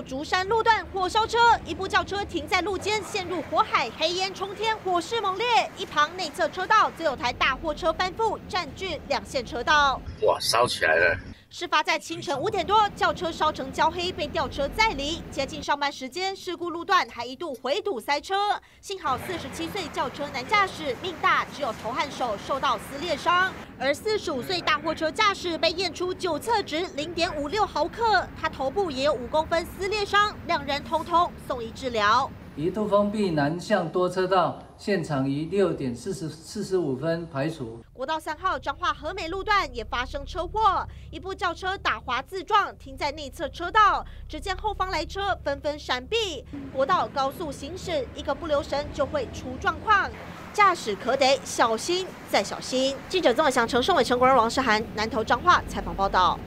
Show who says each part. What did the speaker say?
Speaker 1: 竹山路段火烧车，一部轿车停在路间，陷入火海，黑烟冲天，火势猛烈。一旁内侧车道则有台大货车翻覆，占据两线车道。
Speaker 2: 哇，烧起来了！
Speaker 1: 事发在清晨五点多，轿车烧成焦黑，被吊车载离。接近上班时间，事故路段还一度回堵塞车。幸好四十七岁轿车男驾驶命大，只有头和手受到撕裂伤。而四十五岁大货车驾驶被验出酒测值零点五六毫克，他头部也有五公分撕裂伤，两人通通送医治疗。
Speaker 3: 一度封闭南向多车道，现场于六点四十四十五分排除。
Speaker 1: 国道三号彰化和美路段也发生车祸，一部轿车打滑自撞，停在内侧车道，只见后方来车纷纷闪避。国道高速行驶，一个不留神就会出状况，驾驶可得小心再小心。记者曾伟祥、陈胜伟、陈国仁、王世涵南投彰化采访报道。